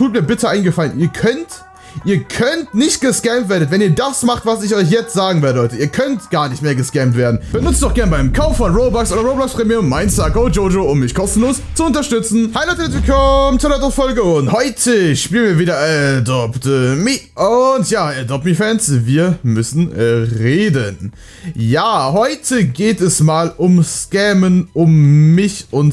tut mir bitte einen Gefallen. Ihr könnt Ihr könnt nicht gescammt werden, wenn ihr das macht, was ich euch jetzt sagen werde, Leute. Ihr könnt gar nicht mehr gescammt werden. Benutzt doch gerne beim Kauf von Robux oder Roblox Premium mein Starcode Jojo, um mich kostenlos zu unterstützen. Hi Leute, willkommen zu einer Folge und heute spielen wir wieder Adopt Me. Und ja, Adopt Me Fans, wir müssen äh, reden. Ja, heute geht es mal um Scammen, um mich und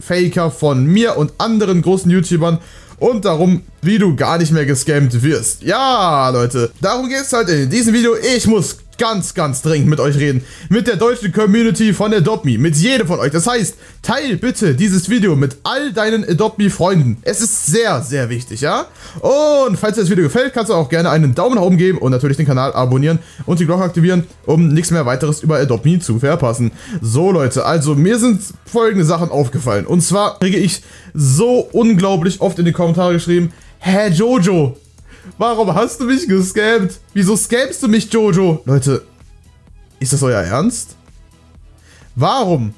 Faker von mir und anderen großen YouTubern und darum, wie du gar nicht mehr gescammt wirst. Ja, Leute, darum geht es halt in diesem Video. Ich muss ganz, ganz dringend mit euch reden. Mit der deutschen Community von Adopt Me. Mit jedem von euch. Das heißt, teil bitte dieses Video mit all deinen Adopt Me Freunden. Es ist sehr, sehr wichtig, ja? Und falls dir das Video gefällt, kannst du auch gerne einen Daumen nach oben geben und natürlich den Kanal abonnieren und die Glocke aktivieren, um nichts mehr weiteres über Adopt Me zu verpassen. So, Leute, also mir sind folgende Sachen aufgefallen. Und zwar kriege ich so unglaublich oft in die Kommentare geschrieben, Hä, Jojo, Warum hast du mich gescampt? Wieso scamst du mich, Jojo? Leute, ist das euer Ernst? Warum?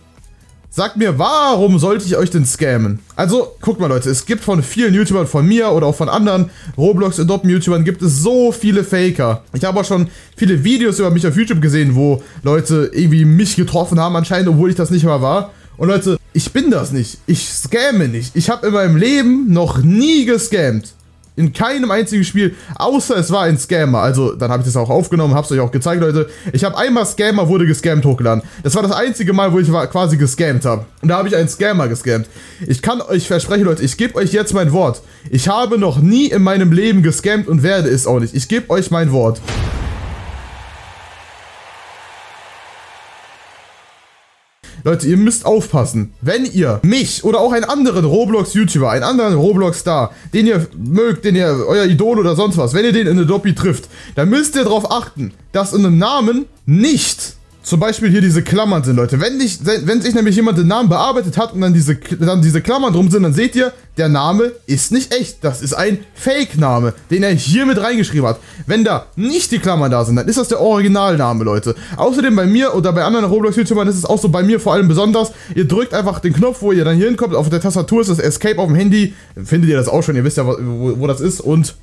Sagt mir, warum sollte ich euch denn scammen? Also, guckt mal Leute, es gibt von vielen YouTubern, von mir oder auch von anderen Roblox Adopt YouTubern, gibt es so viele Faker. Ich habe auch schon viele Videos über mich auf YouTube gesehen, wo Leute irgendwie mich getroffen haben anscheinend, obwohl ich das nicht mal war. Und Leute, ich bin das nicht. Ich scamme nicht. Ich habe in meinem Leben noch nie gescammt. In keinem einzigen Spiel, außer es war ein Scammer. Also, dann habe ich das auch aufgenommen, habe es euch auch gezeigt, Leute. Ich habe einmal Scammer wurde gescammt hochgeladen. Das war das einzige Mal, wo ich quasi gescammt habe. Und da habe ich einen Scammer gescammt. Ich kann euch versprechen, Leute, ich gebe euch jetzt mein Wort. Ich habe noch nie in meinem Leben gescammt und werde es auch nicht. Ich gebe euch mein Wort. Leute, ihr müsst aufpassen. Wenn ihr mich oder auch einen anderen Roblox-YouTuber, einen anderen Roblox-Star, den ihr mögt, den ihr, euer Idol oder sonst was, wenn ihr den in Adobe trifft, dann müsst ihr darauf achten, dass in einem Namen nicht zum Beispiel hier diese Klammern sind, Leute. Wenn, ich, wenn sich nämlich jemand den Namen bearbeitet hat und dann diese, dann diese Klammern drum sind, dann seht ihr, der Name ist nicht echt. Das ist ein Fake-Name, den er hier mit reingeschrieben hat. Wenn da nicht die Klammern da sind, dann ist das der Originalname, Leute. Außerdem bei mir oder bei anderen Roblox-YouTubern ist es auch so bei mir vor allem besonders. Ihr drückt einfach den Knopf, wo ihr dann hier hinkommt. Auf der Tastatur ist das Escape auf dem Handy. Findet ihr das auch schon, ihr wisst ja, wo, wo das ist. Und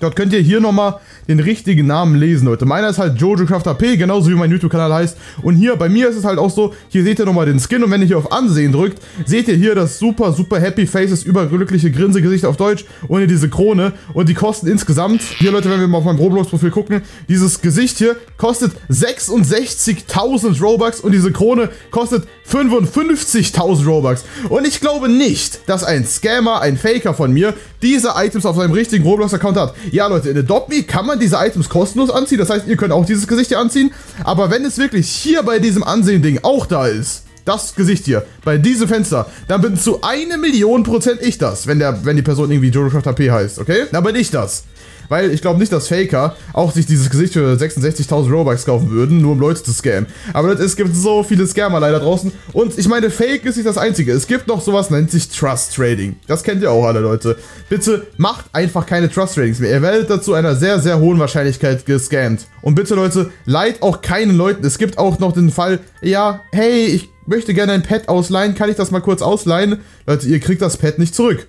Dort könnt ihr hier nochmal den richtigen Namen lesen, Leute. Meiner ist halt Jojo Crafter P, genauso wie mein YouTube-Kanal heißt. Und hier, bei mir ist es halt auch so, hier seht ihr nochmal den Skin und wenn ihr hier auf Ansehen drückt, seht ihr hier das super, super Happy Faces, überglückliche Grinsegesicht auf Deutsch hier diese Krone. Und die kosten insgesamt, hier Leute, wenn wir mal auf meinem Roblox-Profil gucken, dieses Gesicht hier kostet 66.000 Robux und diese Krone kostet 55.000 Robux. Und ich glaube nicht, dass ein Scammer, ein Faker von mir, diese Items auf seinem richtigen Roblox-Account hat. Ja, Leute, in Adopt Me kann man diese Items kostenlos anziehen. Das heißt, ihr könnt auch dieses Gesicht hier anziehen. Aber wenn es wirklich hier bei diesem Ansehen-Ding auch da ist, das Gesicht hier, bei diesem Fenster, dann bin zu eine Million Prozent ich das, wenn, der, wenn die Person irgendwie Jojo P heißt, okay? Dann bin ich das. Weil ich glaube nicht, dass Faker auch sich dieses Gesicht für 66.000 Robux kaufen würden, nur um Leute zu scammen. Aber es gibt so viele Scammer leider draußen. Und ich meine, Fake ist nicht das Einzige. Es gibt noch sowas, nennt sich Trust Trading. Das kennt ihr auch alle, Leute. Bitte macht einfach keine Trust Tradings mehr. Ihr werdet dazu einer sehr, sehr hohen Wahrscheinlichkeit gescammt. Und bitte, Leute, leid auch keinen Leuten. Es gibt auch noch den Fall, ja, hey, ich möchte gerne ein Pet ausleihen. Kann ich das mal kurz ausleihen? Leute, ihr kriegt das Pet nicht zurück.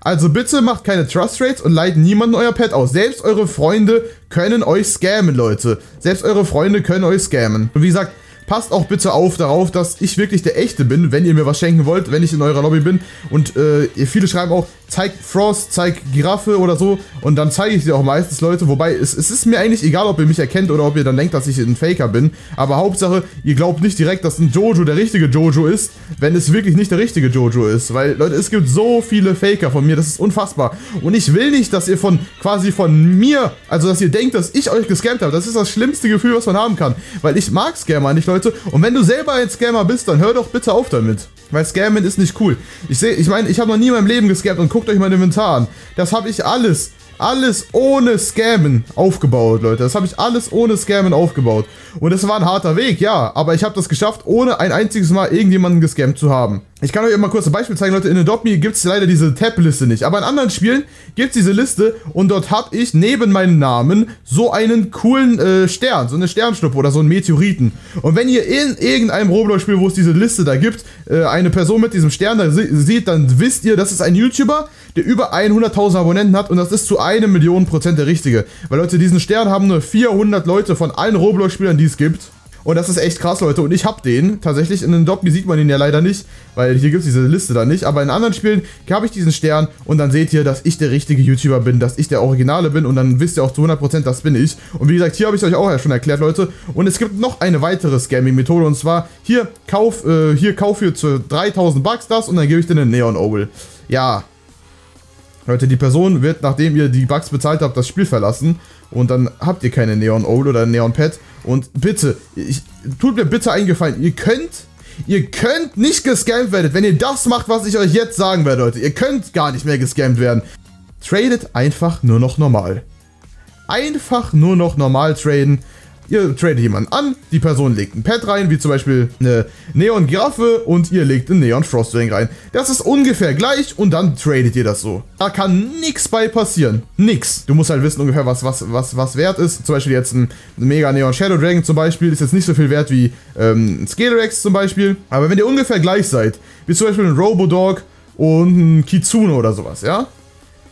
Also bitte macht keine Trust Rates und leiht niemanden euer Pet aus. Selbst eure Freunde können euch scammen, Leute. Selbst eure Freunde können euch scammen. Und wie gesagt, passt auch bitte auf darauf, dass ich wirklich der Echte bin, wenn ihr mir was schenken wollt, wenn ich in eurer Lobby bin. Und äh, viele schreiben auch, zeig Frost, zeig Giraffe oder so. Und dann zeige ich sie auch meistens, Leute. Wobei, es, es ist mir eigentlich egal, ob ihr mich erkennt oder ob ihr dann denkt, dass ich ein Faker bin. Aber Hauptsache, ihr glaubt nicht direkt, dass ein Jojo der richtige Jojo ist, wenn es wirklich nicht der richtige Jojo ist. Weil, Leute, es gibt so viele Faker von mir, das ist unfassbar. Und ich will nicht, dass ihr von, quasi von mir, also dass ihr denkt, dass ich euch gescammt habe. Das ist das schlimmste Gefühl, was man haben kann. Weil ich mag Scammer nicht, Leute. Und wenn du selber ein Scammer bist, dann hör doch bitte auf damit. Weil Scammen ist nicht cool. Ich sehe, ich meine, ich habe noch nie in meinem Leben gescammt und guckt euch mein Inventar an. Das habe ich alles, alles ohne Scammen aufgebaut, Leute. Das habe ich alles ohne Scammen aufgebaut. Und das war ein harter Weg, ja. Aber ich habe das geschafft, ohne ein einziges Mal irgendjemanden gescammt zu haben. Ich kann euch mal kurz ein Beispiel zeigen, Leute. In Adopt Me gibt es leider diese Tab-Liste nicht. Aber in anderen Spielen gibt es diese Liste und dort habe ich neben meinem Namen so einen coolen äh, Stern, so eine Sternschnuppe oder so einen Meteoriten. Und wenn ihr in irgendeinem Roblox-Spiel, wo es diese Liste da gibt, äh, eine Person mit diesem Stern da seht, dann wisst ihr, das ist ein YouTuber, der über 100.000 Abonnenten hat und das ist zu einer Million Prozent der richtige. Weil Leute, diesen Stern haben nur 400 Leute von allen Roblox-Spielern, die es gibt. Und das ist echt krass, Leute. Und ich hab den. Tatsächlich in den Doppel sieht man ihn ja leider nicht, weil hier gibt es diese Liste da nicht. Aber in anderen Spielen habe ich diesen Stern und dann seht ihr, dass ich der richtige YouTuber bin, dass ich der Originale bin und dann wisst ihr auch zu 100%, das bin ich. Und wie gesagt, hier habe ich euch auch schon erklärt, Leute. Und es gibt noch eine weitere Scamming-Methode und zwar hier, kauf, äh, hier, kauf für 3000 Bucks das und dann gebe ich dir einen Neon Owl. Ja, Leute, die Person wird, nachdem ihr die Bugs bezahlt habt, das Spiel verlassen und dann habt ihr keine Neon Owl oder Neon Pet. Und bitte, ich, tut mir bitte eingefallen, ihr könnt, ihr könnt nicht gescammt werden, wenn ihr das macht, was ich euch jetzt sagen werde, Leute. Ihr könnt gar nicht mehr gescammt werden. Tradet einfach nur noch normal. Einfach nur noch normal traden. Ihr tradet jemanden an, die Person legt ein Pad rein, wie zum Beispiel eine Neon Giraffe und ihr legt einen Neon Frostwing rein. Das ist ungefähr gleich und dann tradet ihr das so. Da kann nichts bei passieren. Nix. Du musst halt wissen ungefähr, was, was, was, was wert ist. Zum Beispiel jetzt ein Mega Neon Shadow Dragon zum Beispiel ist jetzt nicht so viel wert wie ähm, ein Scalerex zum Beispiel. Aber wenn ihr ungefähr gleich seid, wie zum Beispiel ein Robodog und ein Kitsune oder sowas, ja?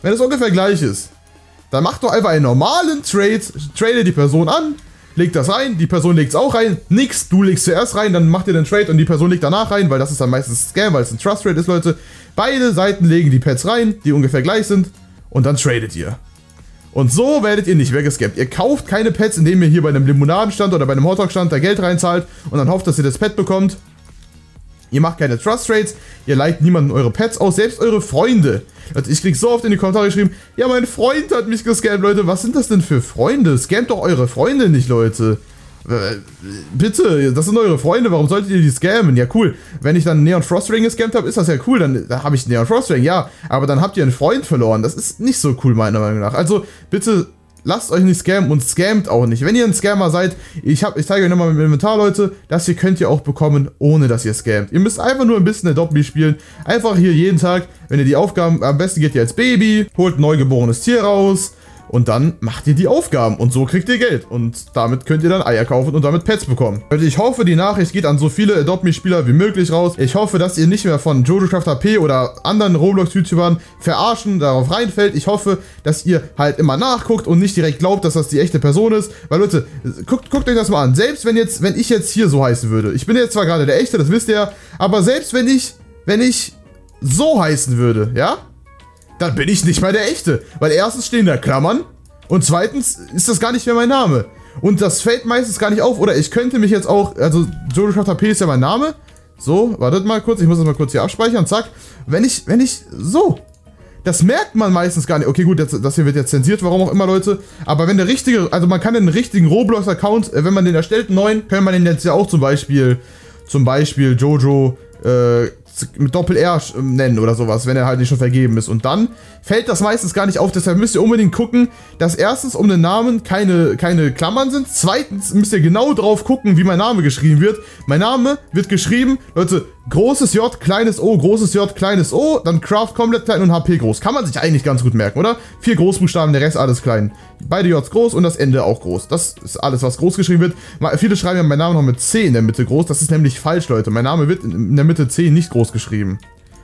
Wenn es ungefähr gleich ist, dann macht doch einfach einen normalen Trade, trade die Person an, legt das rein, die Person legt es auch rein, nix, du legst zuerst rein, dann macht ihr den Trade und die Person legt danach rein, weil das ist dann meistens Scam, weil es ein Trust Trade ist, Leute. Beide Seiten legen die Pads rein, die ungefähr gleich sind und dann tradet ihr. Und so werdet ihr nicht weggescampt. Ihr kauft keine Pets, indem ihr hier bei einem Limonadenstand oder bei einem Hotdog-Stand da Geld reinzahlt und dann hofft, dass ihr das Pet bekommt. Ihr macht keine Trust Rates, ihr leiht niemanden eure Pets aus, selbst eure Freunde. Also ich krieg so oft in die Kommentare geschrieben, ja, mein Freund hat mich gescammt, Leute. Was sind das denn für Freunde? Scammt doch eure Freunde nicht, Leute. Äh, bitte, das sind eure Freunde, warum solltet ihr die scammen? Ja, cool. Wenn ich dann Neon Frost Ring gescammt habe, ist das ja cool, dann da habe ich Neon Frost Ring, ja. Aber dann habt ihr einen Freund verloren. Das ist nicht so cool, meiner Meinung nach. Also, bitte lasst euch nicht scammen und scammt auch nicht. Wenn ihr ein Scammer seid, ich, hab, ich zeige euch nochmal mit dem Inventar, Leute, das hier könnt ihr auch bekommen, ohne dass ihr scammt. Ihr müsst einfach nur ein bisschen Adopt spielen. Einfach hier jeden Tag, wenn ihr die Aufgaben, am besten geht ihr als Baby, holt ein neugeborenes Tier raus, und dann macht ihr die Aufgaben und so kriegt ihr Geld. Und damit könnt ihr dann Eier kaufen und damit Pets bekommen. Leute, ich hoffe, die Nachricht geht an so viele Adopt Me-Spieler wie möglich raus. Ich hoffe, dass ihr nicht mehr von JojoCraft HP oder anderen Roblox-YouTubern verarschen, darauf reinfällt. Ich hoffe, dass ihr halt immer nachguckt und nicht direkt glaubt, dass das die echte Person ist. Weil Leute, guckt, guckt euch das mal an. Selbst wenn jetzt, wenn ich jetzt hier so heißen würde. Ich bin jetzt zwar gerade der echte, das wisst ihr ja. Aber selbst wenn ich, wenn ich so heißen würde, ja? Dann bin ich nicht mal der echte. Weil erstens stehen da Klammern und zweitens ist das gar nicht mehr mein Name. Und das fällt meistens gar nicht auf. Oder ich könnte mich jetzt auch, also JoJo P ist ja mein Name. So, wartet mal kurz, ich muss das mal kurz hier abspeichern, zack. Wenn ich, wenn ich, so. Das merkt man meistens gar nicht. Okay, gut, das, das hier wird jetzt zensiert, warum auch immer, Leute. Aber wenn der richtige, also man kann den richtigen Roblox-Account, äh, wenn man den erstellt, neuen, kann man den jetzt ja auch zum Beispiel, zum Beispiel Jojo, äh, mit Doppel-R ähm, nennen oder sowas, wenn er halt nicht schon vergeben ist. Und dann fällt das meistens gar nicht auf. Deshalb müsst ihr unbedingt gucken, dass erstens um den Namen keine, keine Klammern sind. Zweitens müsst ihr genau drauf gucken, wie mein Name geschrieben wird. Mein Name wird geschrieben, Leute, großes J, kleines O, großes J, kleines O, dann Craft komplett klein und HP groß. Kann man sich eigentlich ganz gut merken, oder? Vier Großbuchstaben, der Rest alles klein. Beide Js groß und das Ende auch groß. Das ist alles, was groß geschrieben wird. Viele schreiben ja meinen Namen noch mit C in der Mitte groß. Das ist nämlich falsch, Leute. Mein Name wird in der Mitte C nicht groß geschrieben.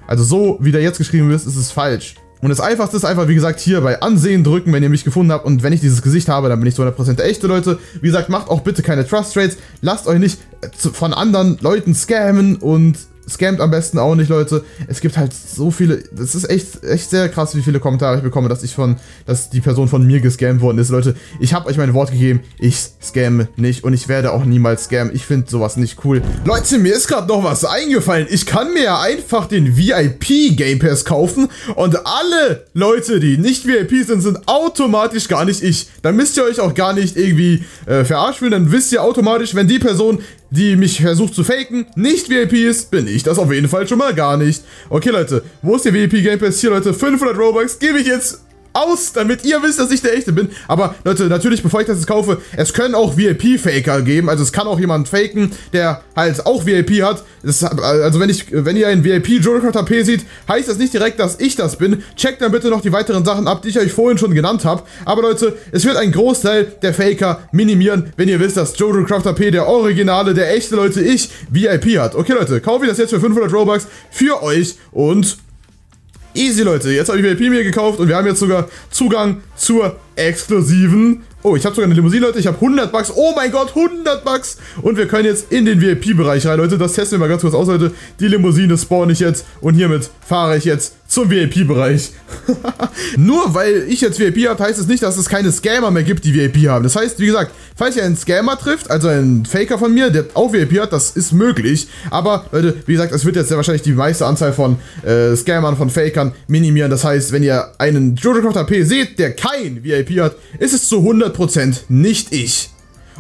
Also so, wie der jetzt geschrieben wird, ist es falsch. Und das Einfachste ist einfach, wie gesagt, hier bei Ansehen drücken, wenn ihr mich gefunden habt. Und wenn ich dieses Gesicht habe, dann bin ich zu 100% der echte, Leute. Wie gesagt, macht auch bitte keine Trust Trades. Lasst euch nicht von anderen Leuten scammen und Scammt am besten auch nicht, Leute. Es gibt halt so viele, das ist echt, echt sehr krass, wie viele Kommentare ich bekomme, dass ich von, dass die Person von mir gescammt worden ist, Leute. Ich habe euch mein Wort gegeben, ich scamme nicht und ich werde auch niemals scammen. Ich finde sowas nicht cool. Leute, mir ist gerade noch was eingefallen. Ich kann mir ja einfach den VIP Game Pass kaufen und alle Leute, die nicht VIP sind, sind automatisch gar nicht ich. Dann müsst ihr euch auch gar nicht irgendwie äh, verarschen, dann wisst ihr automatisch, wenn die Person die mich versucht zu faken, nicht VIP ist, bin ich das auf jeden Fall schon mal gar nicht. Okay, Leute, wo ist der VIP Game Pass? Hier, Leute, 500 Robux gebe ich jetzt aus, damit ihr wisst, dass ich der echte bin. Aber Leute, natürlich, bevor ich das jetzt kaufe, es können auch VIP-Faker geben. Also es kann auch jemand faken, der halt auch VIP hat. Das, also wenn ich, wenn ihr einen VIP Joker P seht, heißt das nicht direkt, dass ich das bin. Checkt dann bitte noch die weiteren Sachen ab, die ich euch vorhin schon genannt habe. Aber Leute, es wird ein Großteil der Faker minimieren, wenn ihr wisst, dass Jojo Crafter der Originale, der echte Leute, ich, VIP hat. Okay Leute, kaufe ich das jetzt für 500 Robux für euch und Easy, Leute. Jetzt habe ich VIP mir gekauft und wir haben jetzt sogar Zugang zur exklusiven Oh, ich habe sogar eine Limousine, Leute. Ich habe 100 Bucks. Oh mein Gott, 100 Bucks. Und wir können jetzt in den VIP-Bereich rein, Leute. Das testen wir mal ganz kurz aus, Leute. Die Limousine spawn ich jetzt. Und hiermit fahre ich jetzt zum VIP-Bereich. Nur weil ich jetzt VIP habe, heißt es nicht, dass es keine Scammer mehr gibt, die VIP haben. Das heißt, wie gesagt, falls ihr einen Scammer trifft, also einen Faker von mir, der auch VIP hat, das ist möglich. Aber, Leute, wie gesagt, es wird jetzt sehr wahrscheinlich die meiste Anzahl von äh, Scammern, von Fakern minimieren. Das heißt, wenn ihr einen Jojo Crafter P seht, der kein VIP hat, ist es zu 100% nicht ich.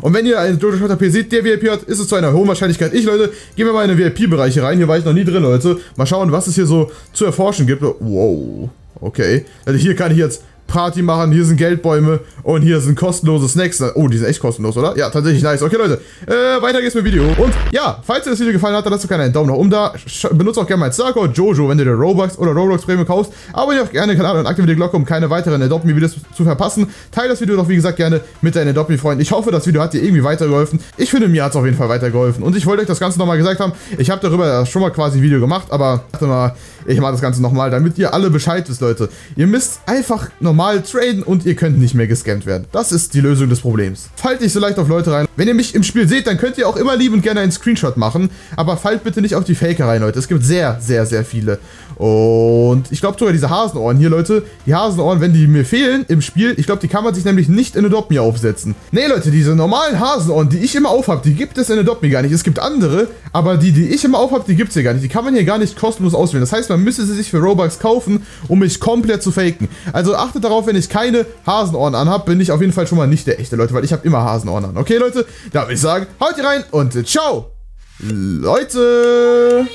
Und wenn ihr einen Jojo Shot HP seht, der VIP hat, ist es zu einer hohen Wahrscheinlichkeit ich, Leute. Gehen wir mal in den VIP-Bereiche rein. Hier war ich noch nie drin, Leute. Mal schauen, was es hier so zu erforschen gibt. Wow. Okay. Also hier kann ich jetzt Party machen, hier sind Geldbäume und hier sind kostenlose Snacks. Oh, die sind echt kostenlos, oder? Ja, tatsächlich nice. Okay, Leute, äh, weiter geht's mit dem Video. Und ja, falls dir das Video gefallen hat, dann lasst doch gerne einen Daumen nach oben da. Benutzt auch gerne meinen Starcode Jojo, wenn du dir Robux oder Roblox Premium kaufst. Abonniert auch gerne den Kanal und aktiviert die Glocke, um keine weiteren Adopt Me Videos zu verpassen. Teil das Video doch, wie gesagt, gerne mit deinen Adopt Me Freunden. Ich hoffe, das Video hat dir irgendwie weitergeholfen. Ich finde, mir hat es auf jeden Fall weitergeholfen. Und ich wollte euch das Ganze nochmal gesagt haben. Ich habe darüber schon mal quasi ein Video gemacht, aber warte mal, ich mache das Ganze nochmal, damit ihr alle Bescheid wisst, Leute. Ihr müsst einfach normal traden und ihr könnt nicht mehr gescammt werden. Das ist die Lösung des Problems. Fallt nicht so leicht auf Leute rein. Wenn ihr mich im Spiel seht, dann könnt ihr auch immer lieb und gerne einen Screenshot machen. Aber fallt bitte nicht auf die Faker rein, Leute. Es gibt sehr, sehr, sehr viele. Und ich glaube sogar diese Hasenohren hier, Leute, die Hasenohren, wenn die mir fehlen im Spiel, ich glaube, die kann man sich nämlich nicht in Adopt Me aufsetzen. Nee, Leute, diese normalen Hasenohren, die ich immer aufhab, die gibt es in Adopt Me gar nicht. Es gibt andere, aber die, die ich immer aufhab, die gibt es hier gar nicht. Die kann man hier gar nicht kostenlos auswählen. Das heißt, man müsste sie sich für Robux kaufen, um mich komplett zu faken. Also achtet darauf, wenn ich keine Hasenohren anhab, bin ich auf jeden Fall schon mal nicht der echte, Leute, weil ich habe immer Hasenohren an. Okay, Leute, da würde ich sagen, haut rein und ciao! Leute!